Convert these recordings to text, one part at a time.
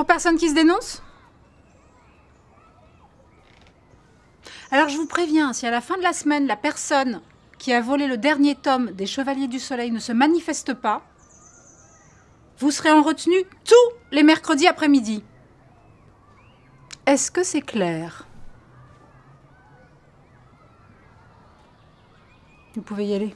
Toujours personne qui se dénonce Alors je vous préviens, si à la fin de la semaine, la personne qui a volé le dernier tome des Chevaliers du Soleil ne se manifeste pas, vous serez en retenue tous les mercredis après-midi. Est-ce que c'est clair? Vous pouvez y aller.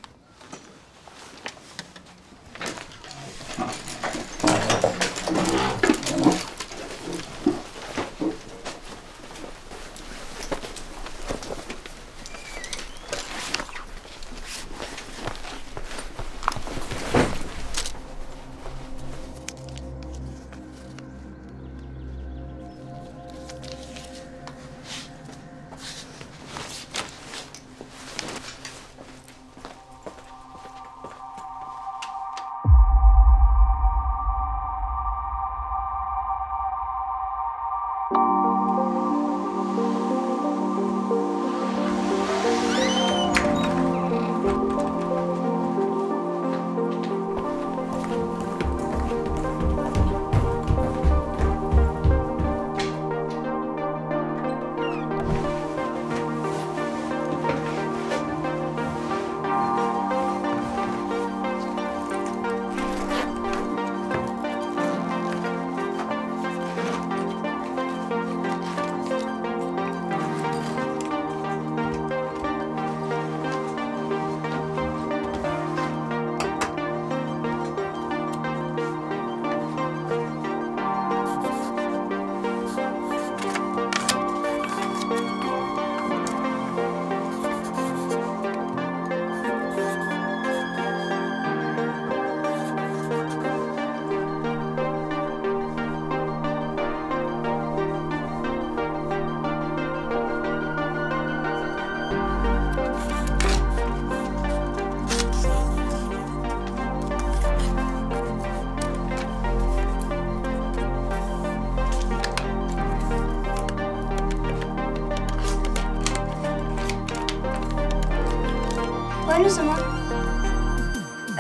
Nous, c'est.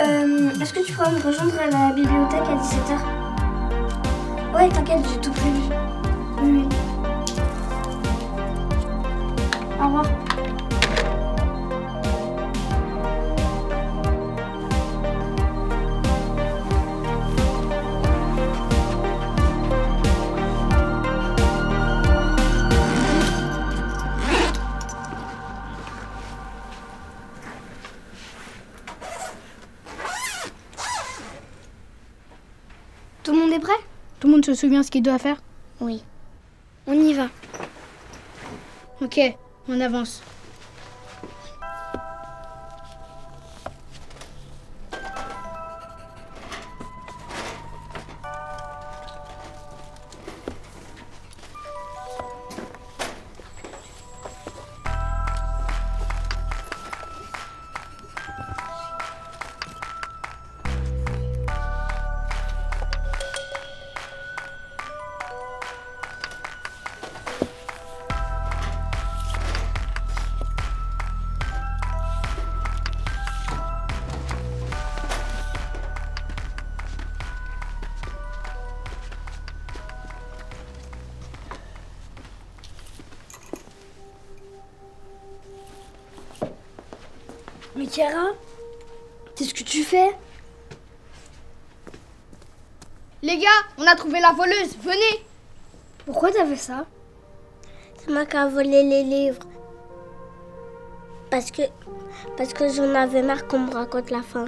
Euh, Est-ce que tu pourras me rejoindre à la bibliothèque à 17h Ouais, t'inquiète, j'ai tout prévu. Oui. Au revoir. Monde se souvient ce qu'il doit faire? Oui. On y va. Ok, on avance. Mais Chiara, qu'est-ce que tu fais? Les gars, on a trouvé la voleuse, venez Pourquoi t'as fait ça? C'est moi qui a volé les livres. Parce que, parce que j'en avais marre qu'on me raconte la fin.